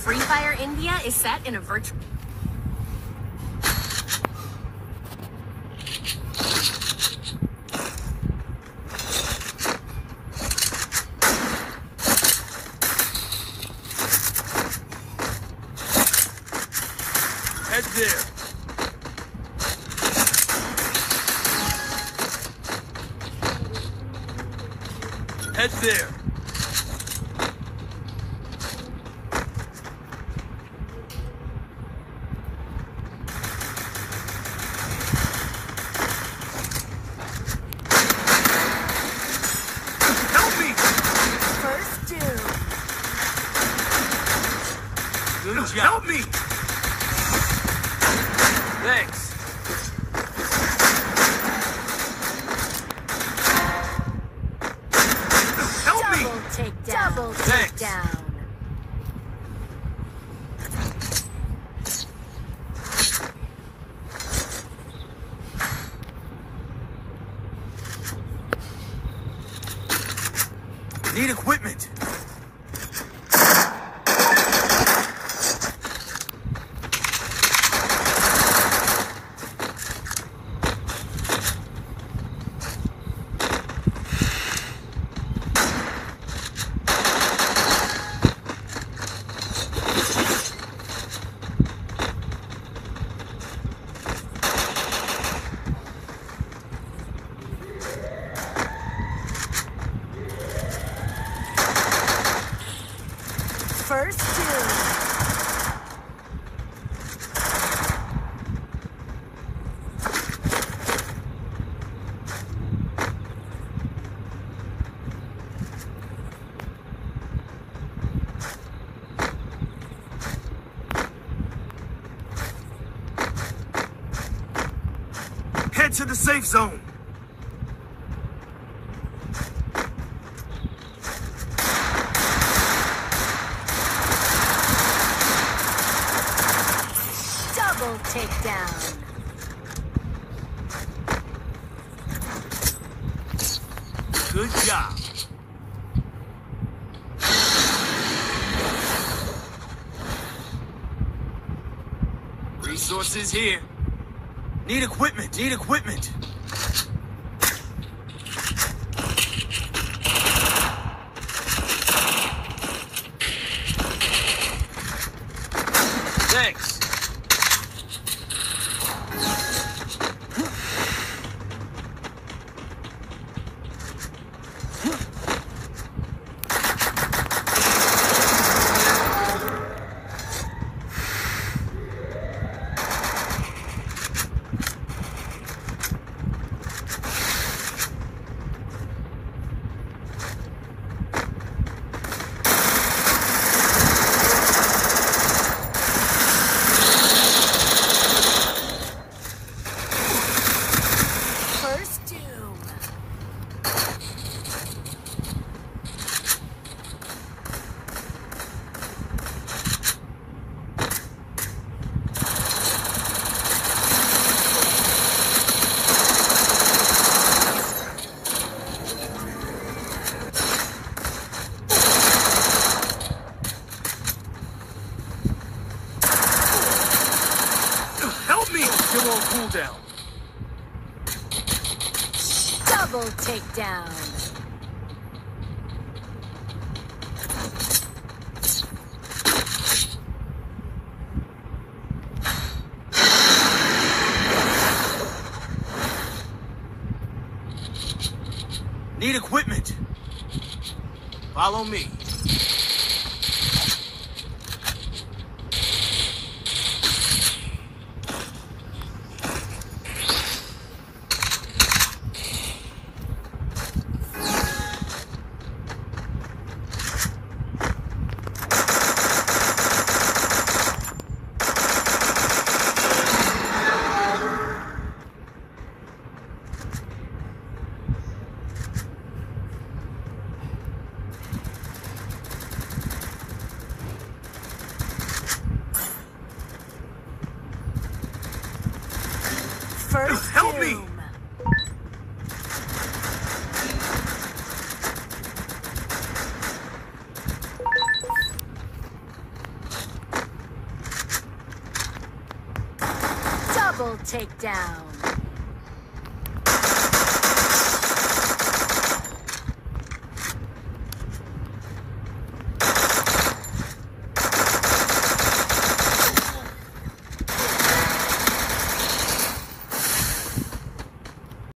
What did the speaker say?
Free Fire India is set in a virtual. Head there. Head there. Help me! First doom. Good job. Help me! Thanks. Help me! Double takedown. Double Thanks. takedown. Need equipment. First two. Head to the safe zone. Double takedown. Good job. Resources here. Need equipment. Need equipment. Thanks. First doom. Help me! You're on cooldown. Double takedown. Need equipment. Follow me. Double takedown.